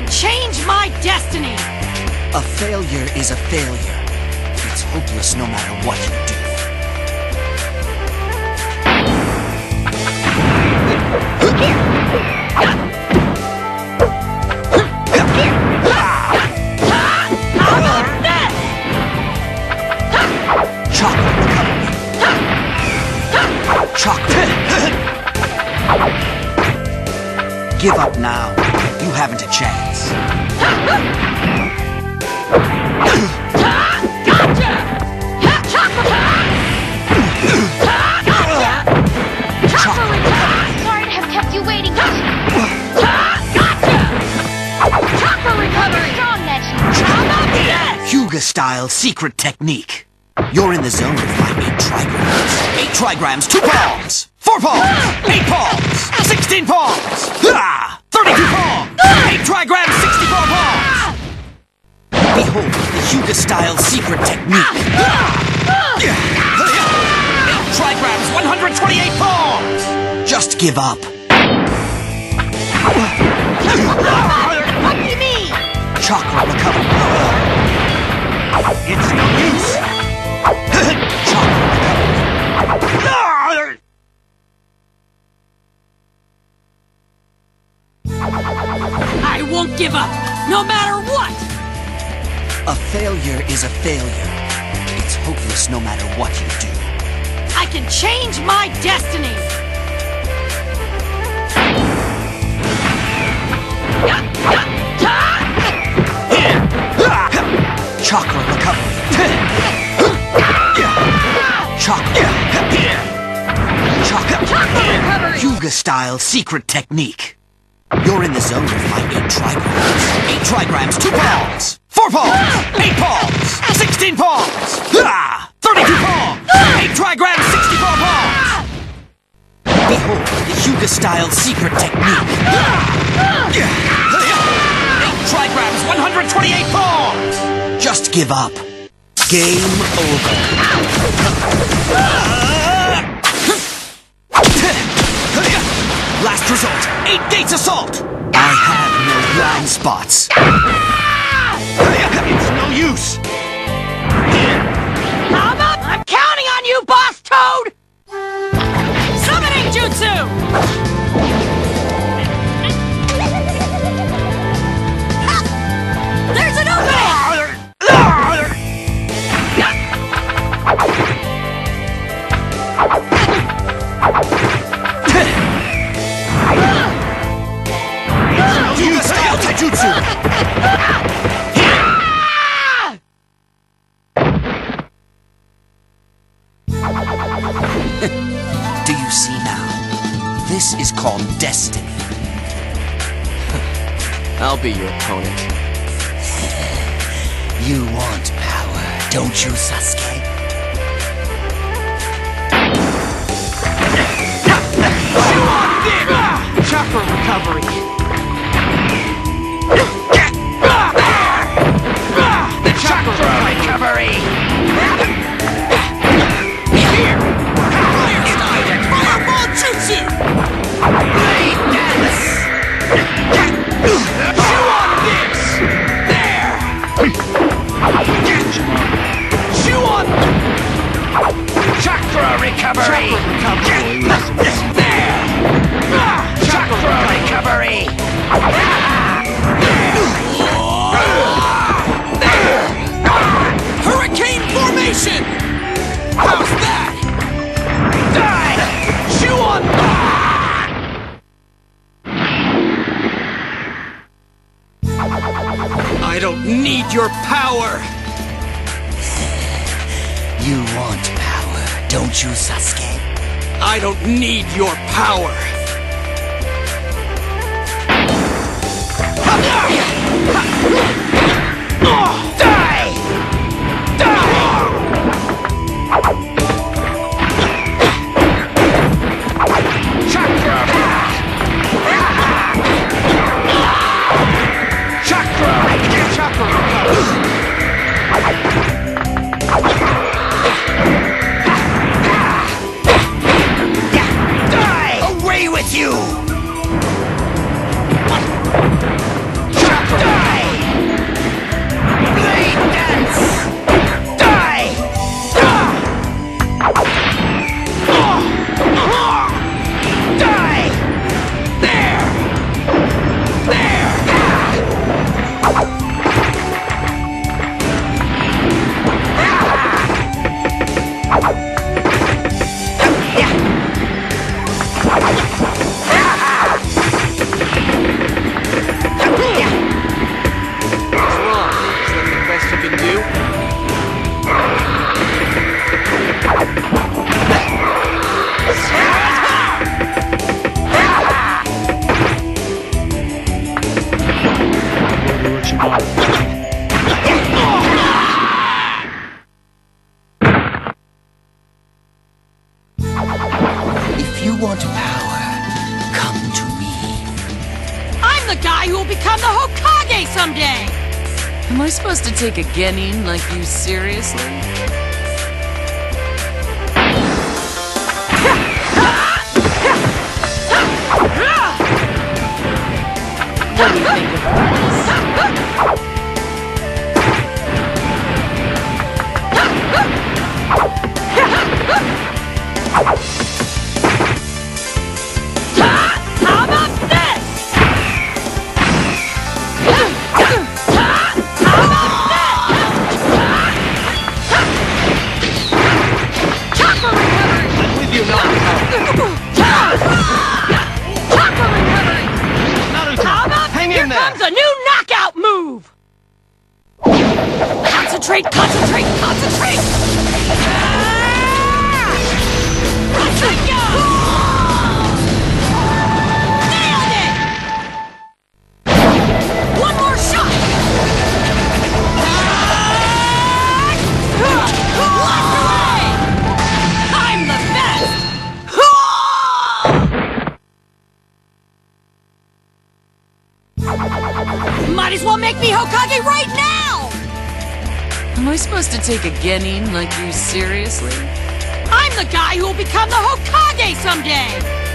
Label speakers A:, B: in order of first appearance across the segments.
A: can change my destiny!
B: A failure is a failure. It's hopeless no matter what you do. Chocolate. Give up now. You haven't a chance. Style secret technique. You're in the zone with my eight trigrams. Eight trigrams, two palms, four palms, eight palms, sixteen palms, ah, thirty-two palms, eight trigrams, sixty-four palms. Behold the Hyuga style secret technique. Eight trigrams, one hundred twenty-eight palms. Just give up.
C: Lucky me.
B: Chakra recovery. It's no use.
A: I won't give up, no matter what!
B: A failure is a failure. It's hopeless no matter what you do.
A: I can change my destiny!
B: Chakra recovery. Chakra. Chakra. Hyuga style secret technique. You're in the zone with my eight trigrams. Eight trigrams, two palms, four palms, eight palms, sixteen palms, ah, thirty-two palms, eight trigrams, sixty-four palms. Behold the Hyuga style secret technique. Eight trigrams, 128 palms. Just give up. Game over. Last result, eight gates assault. I have no blind spots.
D: I'll be your opponent.
B: You want power, don't you, Sasuke?
D: Chakra recovery. The chakra recovery. Don't need your power!
B: You want power, don't you, Sasuke?
D: I don't need your power! Die! Chakra! you want power, come to me. I'm the
A: guy who will become the Hokage someday!
E: Am I supposed to take a Genin like you seriously? what do you think of
A: as well make me Hokage right now!
E: Am I supposed to take a genin like you seriously?
A: I'm the guy who will become the Hokage someday!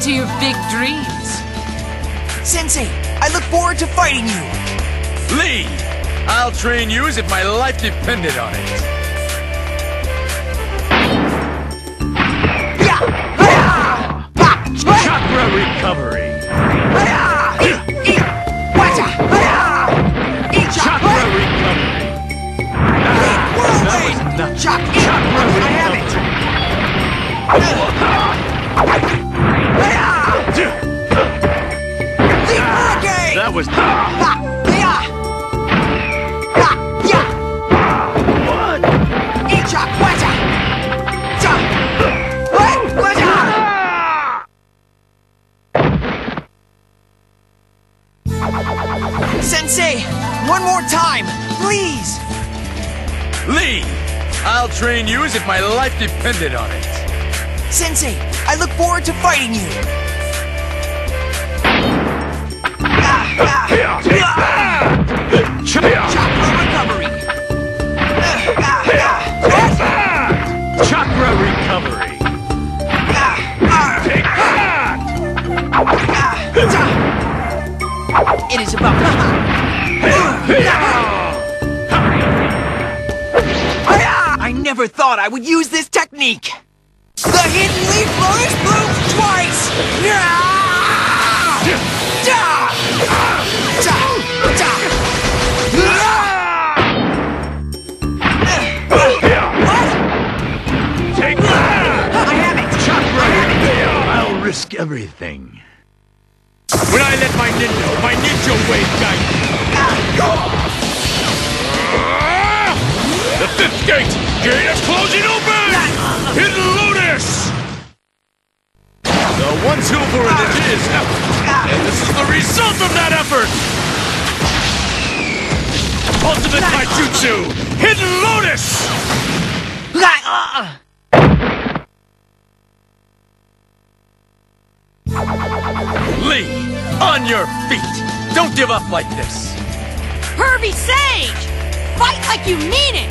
E: What happened to your big dreams?
B: Sensei, I look forward to fighting you.
D: Lee! I'll train you as if my life depended on it. Chakra recovery! That was what? Ah!
B: Sensei, one more time, please.
D: Lee! I'll train you as if my life depended on it.
B: Sensei, I look forward to fighting you. It is about. I never thought I would use this technique. The hidden leaf lotus blooms twice.
D: everything. When I let my ninja, my ninja wave guide me. The fifth gate! Gate is closing open! Hidden Lotus! The one silver and it is. And this is the result of that effort!
A: Ultimate Taijutsu! Hidden Lotus! Uh, uh. Lee, on your feet! Don't give up like this!
E: Pervy Sage! Fight like you mean it!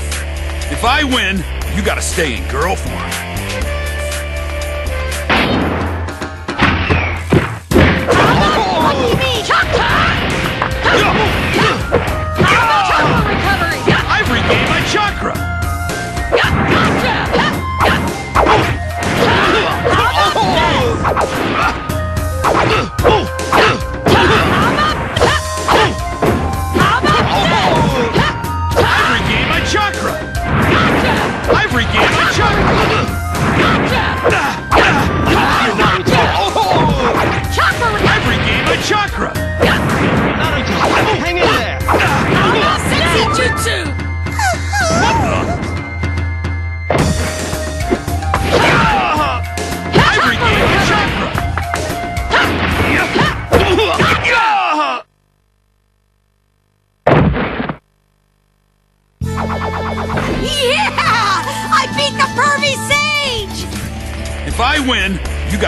A: If I win, you gotta stay in girl form.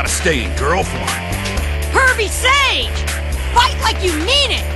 A: gotta stay in girl form.
E: Pervy Sage! Fight like you mean it!